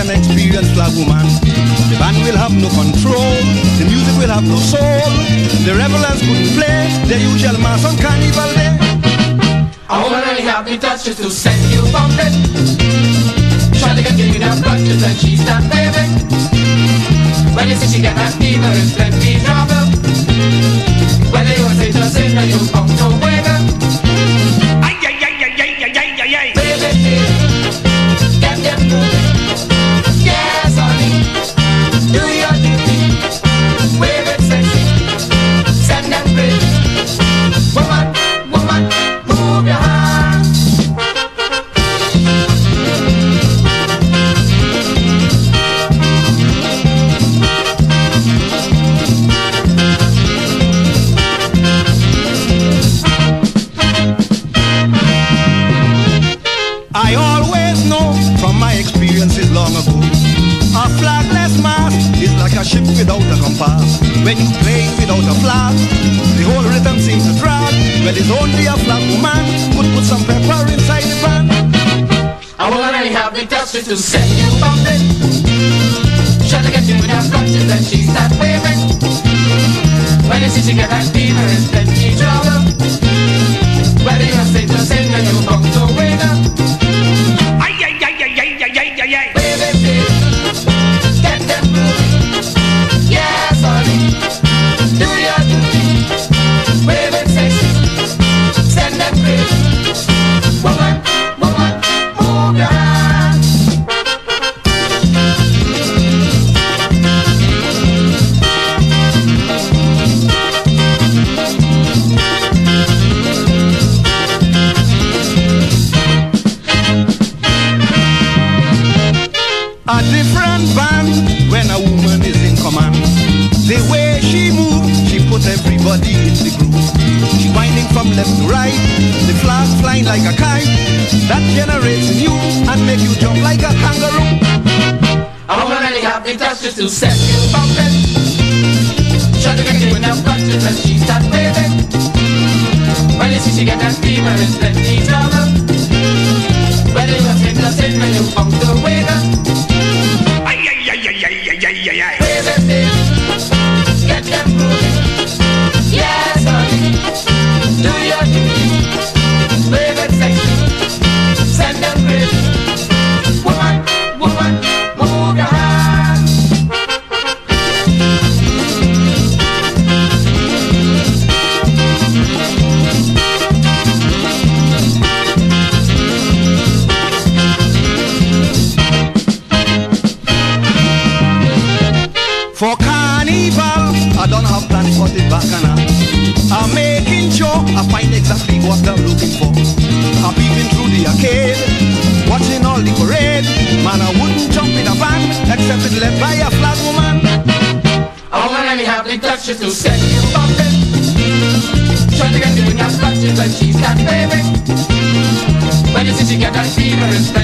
an experienced black woman. The band will have no control, the music will have no soul. The revelers couldn't play their usual mas on Carnival Day. A woman only happy touches to set you bumping. Charlie can give you that blushes and she's that baby. When you see she get that fever, it's plenty trouble. Is like a ship without a compass. When you play without a flag, the whole rhythm seems to drag. When it's only a flag woman could put some pepper inside the pan. I woman only have the just to set you bumping. Try to get you in her clutches and she start waving. When you see she get that fever, it's plenty trouble. Whether you say just in or you A different band when a woman is in command. The way she moves, she puts everybody in the groove. She winding from left to right, the flag flying like a kite. That generates you and make you jump like a kangaroo. A woman only have the touch just to set you bumping. To get you in her clutches and she start waving. When you see she get that fever, it's plenty trouble. Whether you take the sin when you come Wouldn't jump in a van except it led by a flag woman. A woman only have the touch just to set you bumping. Try to get you in your clutches when she's got baby. When you see she get that fever, it's